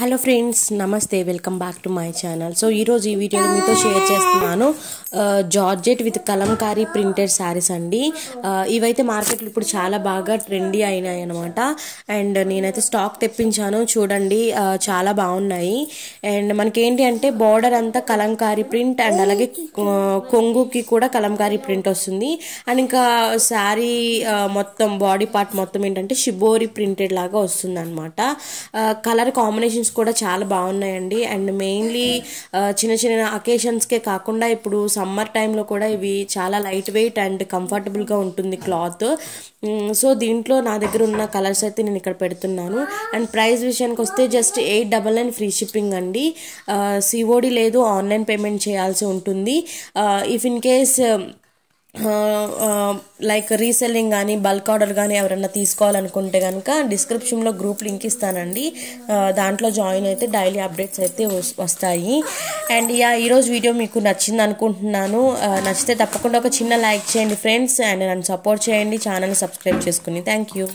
Hello friends నమస్తే welcome back to my channel so ఈరోజు ఈ వీడియోలో మీతో షేర్ చేస్తున్నాను. Georgette with kalamkari printed sarees అండి. Uh, ఇవైతే మార్కెట్లో ఇప్పుడు చాలా బాగా ట్రెండీ అయినాయి అనమాట అండ్ నేనైతే స్టాక్ తెప్పించాను. చూడండి uh, చాలా బాగున్నాయి. అండ్ మనకేంటి అంటే బార్డర్ అంతా కలంకారీ ప్రింట్ అండ్ అలాగే uh, కొంగుకి కూడా కలంకారీ ప్రింట్ వస్తుంది. అండ్ ఇంకా శారీ మొత్తం బాడీ పార్ట్ మొత్తం ఏంటంటే షిబోరి ప్రింటెడ్ లాగా వస్తుంది అనమాట కలర్ కాంబినేషన్స్ కూడా చాలా బాగున్నాయండి. అండ్ మెయిన్లీ చిన్న చిన్న అకేషన్స్కే కాకుండా ఇప్పుడు సమ్మర్ టైంలో కూడా ఇవి చాలా లైట్ వెయిట్ అండ్ కంఫర్టబుల్గా ఉంటుంది క్లాత్. సో దీంట్లో నా దగ్గర ఉన్న కలర్స్ అయితే నేను ఇక్కడ పెడుతున్నాను. అండ్ ప్రైస్ విషయానికి వస్తే just eight double nine free shipping అండి. సిఓడి లేదు ఆన్లైన్ పేమెంట్ చేయాల్సి ఉంటుంది. If in case like reselling కానీ బల్క్ ఆర్డర్ కానీ ఎవరైనా తీసుకోవాలనుకుంటే కనుక డిస్క్రిప్షన్లో గ్రూప్ లింక్ ఇస్తానండి. దాంట్లో జాయిన్ అయితే డైలీ అప్డేట్స్ అయితే వస్తాయి. అండ్ యా ఈరోజు వీడియో మీకు నచ్చింది అనుకుంటున్నాను. నచ్చితే తప్పకుండా ఒక చిన్న లైక్ చేయండి ఫ్రెండ్స్ అండ్ నన్ను సపోర్ట్ చేయండి. ఛానల్ని సబ్స్క్రైబ్ చేసుకుని. Thank you